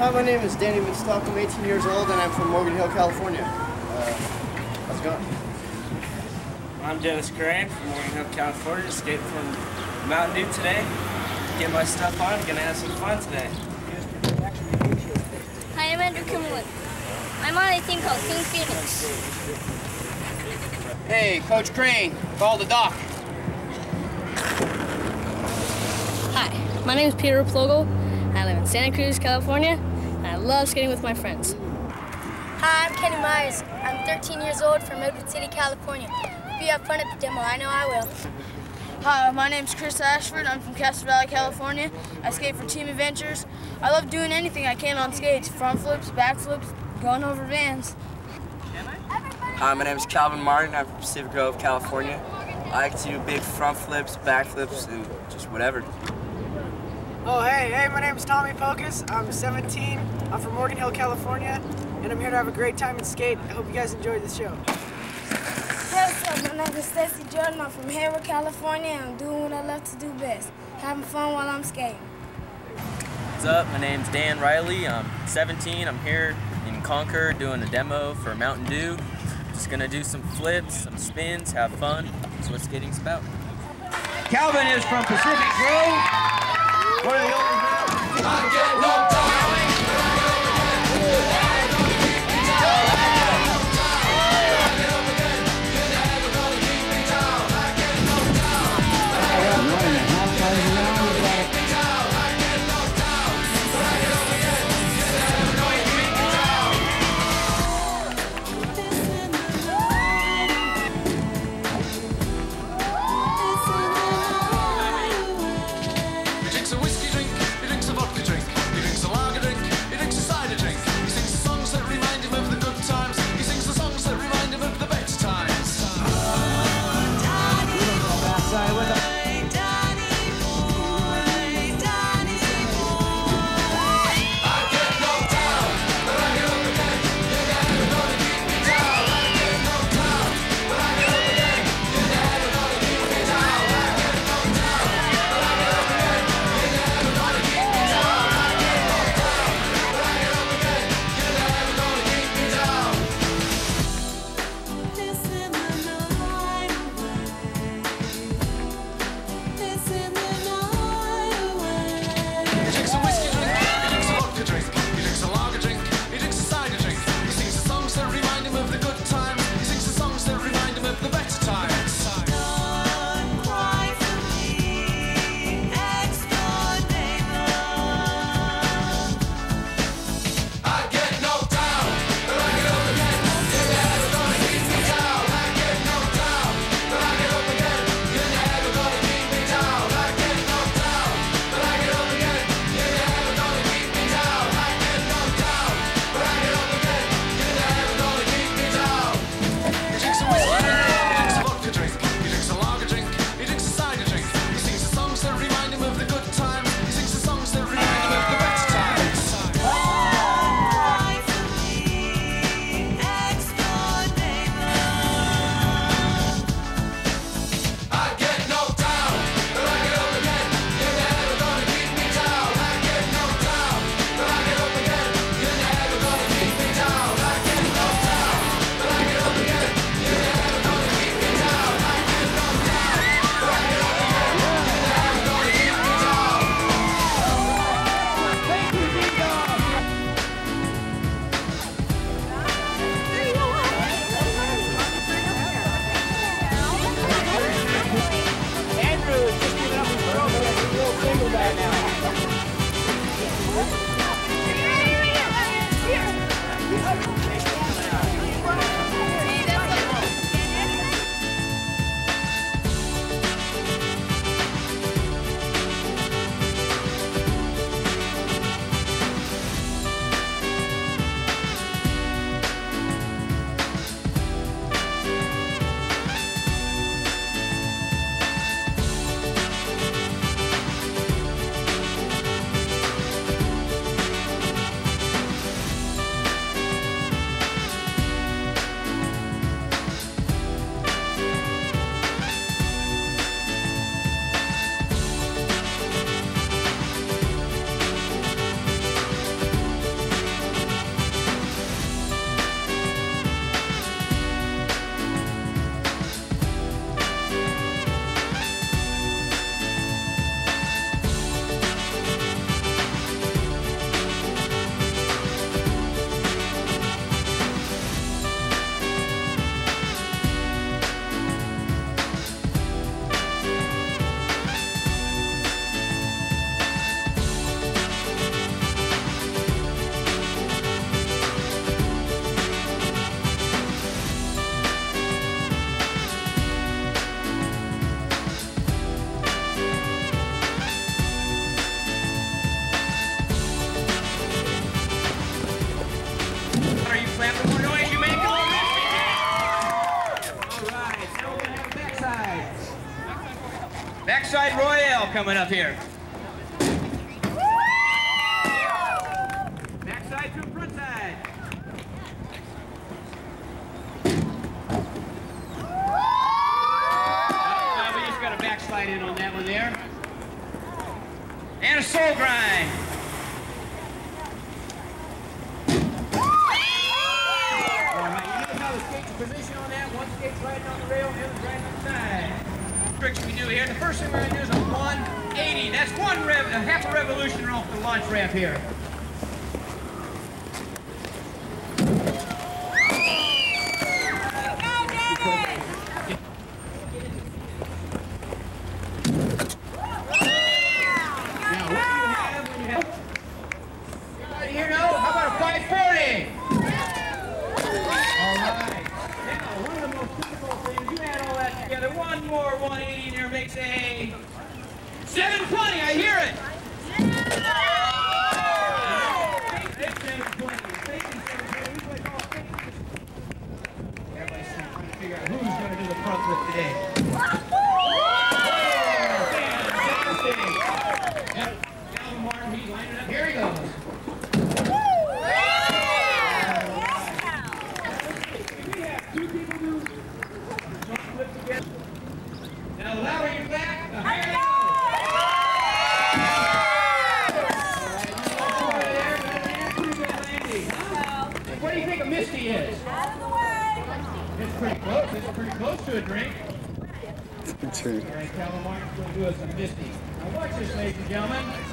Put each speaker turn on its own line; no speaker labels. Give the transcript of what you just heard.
Hi, my name is Danny Vinstock. I'm 18 years old and I'm from Morgan Hill, California. Uh, how's it going?
I'm Dennis Crane from Morgan Hill, California. Escaped from Mountain Dew today. Get my stuff on. Gonna have some fun today.
Hi, I'm Andrew Kimberlin. I'm on a team called Team Phoenix.
Hey, Coach Crane, call the doc.
Hi, my name is Peter Plogo. I live in Santa Cruz, California, and I love skating with my friends.
Hi, I'm Kenny Myers. I'm 13 years old from Redwood City, California. If you have fun at the demo, I know I will.
Hi, my name's Chris Ashford. I'm from Castro Valley, California. I skate for Team Adventures. I love doing anything I can on skates, front flips, back flips, going over vans.
Hi, my name is Calvin Martin. I'm from Pacific Grove, California. I like to do big front flips, back flips, and just whatever.
Hey, hey, my name is Tommy Pocus. I'm 17. I'm from Morgan Hill, California, and I'm here to have a great time and skate. I hope you guys enjoyed the show.
Hey, what's up? My name is Stacy Jordan. I'm from Hayward, California, I'm doing what I love to do best, having fun while I'm skating.
What's up? My name's Dan Riley. I'm 17. I'm here in Concord doing a demo for Mountain Dew. Just gonna do some flips, some spins, have fun. That's what skating's about.
Calvin is from Pacific Grove.
He drinks a
backside coming up here. Backside to front. Uh, we just got a backslide in on that one there. And a soul grind. All right, you notice how the skate's position on that? One skate's riding on the rail, the other's riding on the side. Tricks we do here. The first thing we're gonna do is a 180. That's one rev, a half a revolution off the launch ramp here. Now, what do you have when you have? Anybody here know? How about a 540? All right. Now, one of the most difficult things, you add all that together, one more 180 in there makes a 720. I hear it. It's 720. It's 720. We play all things. Everybody's trying to figure out who's going to do the front flip today. Fantastic. Yep. Calvin Martin, he's lining up. Here he goes. Now, the louder you back, the higher they go. What do you think a Misty is? It's pretty close. It's pretty close to a drink. All right, Calvin Martin's going to do us a Misty. Now watch this, ladies and gentlemen.